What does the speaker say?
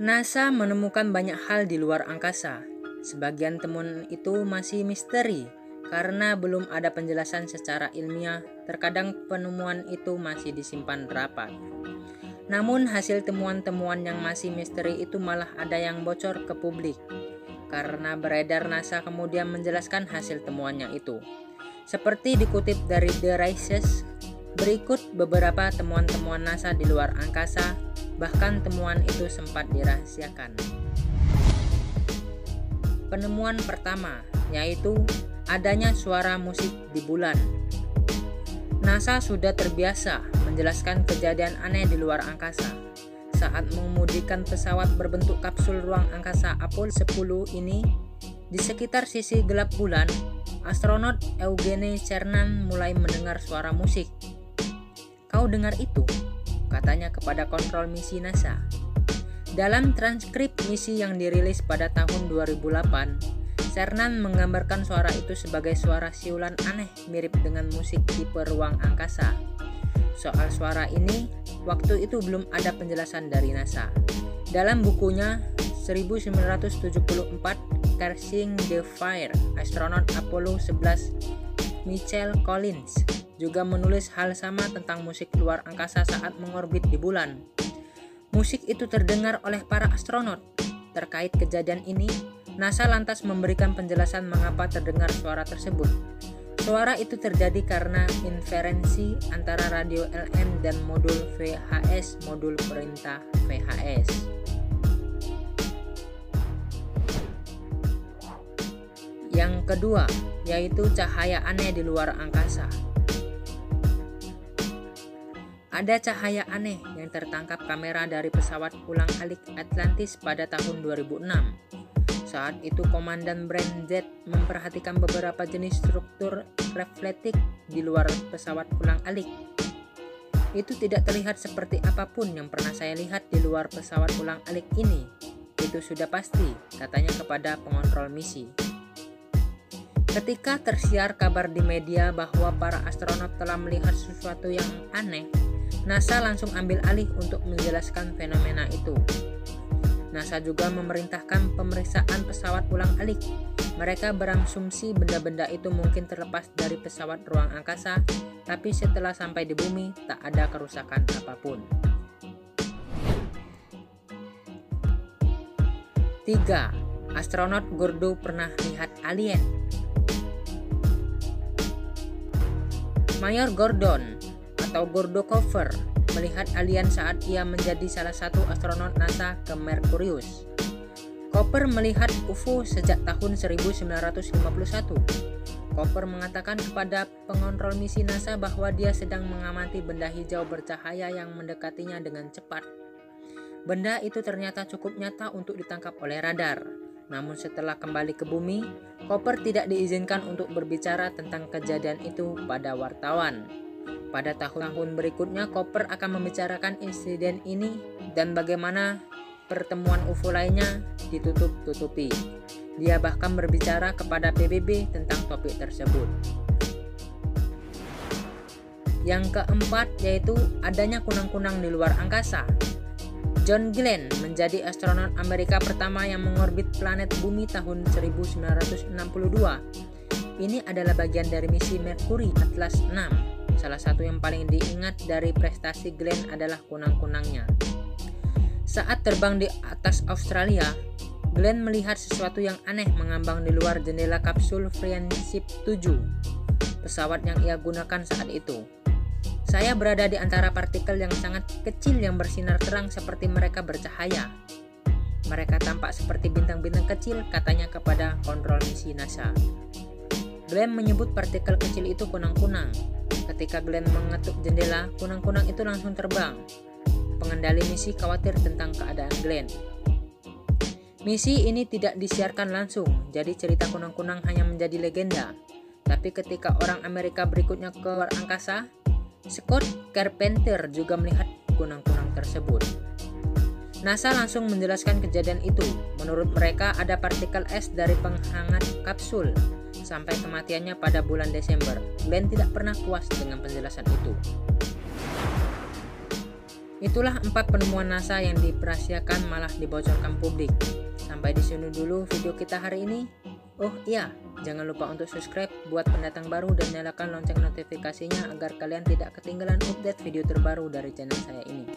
NASA menemukan banyak hal di luar angkasa. Sebagian temuan itu masih misteri karena belum ada penjelasan secara ilmiah. Terkadang penemuan itu masih disimpan rapat. Namun hasil temuan-temuan yang masih misteri itu malah ada yang bocor ke publik. Karena beredar NASA kemudian menjelaskan hasil temuannya itu. Seperti dikutip dari The Rises, berikut beberapa temuan-temuan NASA di luar angkasa, bahkan temuan itu sempat dirahasiakan. Penemuan pertama yaitu adanya suara musik di bulan. NASA sudah terbiasa menjelaskan kejadian aneh di luar angkasa. Saat mengemudikan pesawat berbentuk kapsul ruang angkasa Apollo 10 ini, di sekitar sisi gelap bulan, astronot Eugene Cernan mulai mendengar suara musik. Kau dengar itu? Katanya kepada kontrol misi NASA. Dalam transkrip misi yang dirilis pada tahun 2008, Cernan menggambarkan suara itu sebagai suara siulan aneh mirip dengan musik tipe ruang angkasa. Soal suara ini, waktu itu belum ada penjelasan dari NASA. Dalam bukunya 1974 Catching the Fire, astronot Apollo 11 Michael Collins juga menulis hal sama tentang musik luar angkasa saat mengorbit di bulan. Musik itu terdengar oleh para astronot. Terkait kejadian ini, NASA lantas memberikan penjelasan mengapa terdengar suara tersebut. Suara itu terjadi karena inferensi antara radio LN dan modul VHS, modul perintah VHS. Yang kedua, yaitu cahaya aneh di luar angkasa. Ada cahaya aneh yang tertangkap kamera dari pesawat ulang-alik Atlantis pada tahun 2006 saat itu Komandan Brand Z memperhatikan beberapa jenis struktur reflektif di luar pesawat ulang-alik. Itu tidak terlihat seperti apa pun yang pernah saya lihat di luar pesawat ulang-alik ini. Itu sudah pasti, katanya kepada pengontrol misi. Ketika tersiar kabar di media bahwa para astronot telah melihat sesuatu yang aneh, NASA langsung ambil alih untuk menjelaskan fenomena itu. NASA juga memerintahkan pemeriksaan pesawat ulang-alik. Mereka berasumsi benda-benda itu mungkin terlepas dari pesawat ruang angkasa, tapi setelah sampai di bumi tak ada kerusakan apa pun. 3. Astronot Gordo pernah lihat alien. Mayor Gordon atau Gordo Cover melihat alien saat ia menjadi salah satu astronot NASA ke Merkurius. Cooper melihat UFO sejak tahun 1951. Cooper mengatakan kepada pengontrol misi NASA bahwa dia sedang mengamati benda hijau bercahaya yang mendekatinya dengan cepat. Benda itu ternyata cukup nyata untuk ditangkap oleh radar. Namun setelah kembali ke bumi, Cooper tidak diizinkan untuk berbicara tentang kejadian itu pada wartawan. Pada tahun-tahun berikutnya, Cooper akan membicarakan insiden ini dan bagaimana pertemuan UFO lainnya ditutup-tutupi. Dia bahkan berbicara kepada PBB tentang topik tersebut. Yang keempat yaitu adanya kunang-kunang di luar angkasa. John Glenn menjadi astronot Amerika pertama yang mengorbit planet bumi tahun 1962. Ini adalah bagian dari misi Mercury Atlas 6 Salah satu yang paling diingat dari prestasi Glenn adalah kunang-kunangnya. Saat terbang di atas Australia, Glenn melihat sesuatu yang aneh mengambang di luar jendela kapsul Friendship 7, pesawat yang ia gunakan saat itu. Saya berada di antara partikel yang sangat kecil yang bersinar terang seperti mereka bercahaya. Mereka tampak seperti bintang-bintang kecil, katanya kepada kontrol misi NASA. Glenn menyebut partikel kecil itu kunang-kunang, Ketika Glenn mengetuk jendela, kunang-kunang itu langsung terbang. Pengendali misi khawatir tentang keadaan Glenn. Misi ini tidak disiarkan langsung, jadi cerita kunang-kunang hanya menjadi legenda. Tapi ketika orang Amerika berikutnya ke luar angkasa, Scott Carpenter juga melihat kunang-kunang tersebut. NASA langsung menjelaskan kejadian itu. Menurut mereka ada partikel es dari penghangat kapsul sampai kematiannya pada bulan Desember. Glenn tidak pernah puas dengan penjelasan itu. Itulah empat penemuan NASA yang diperahasiakan malah dibocorkan publik. Sampai di sini dulu video kita hari ini. Oh iya, jangan lupa untuk subscribe buat pendatang baru dan nyalakan lonceng notifikasinya agar kalian tidak ketinggalan update video terbaru dari channel saya ini.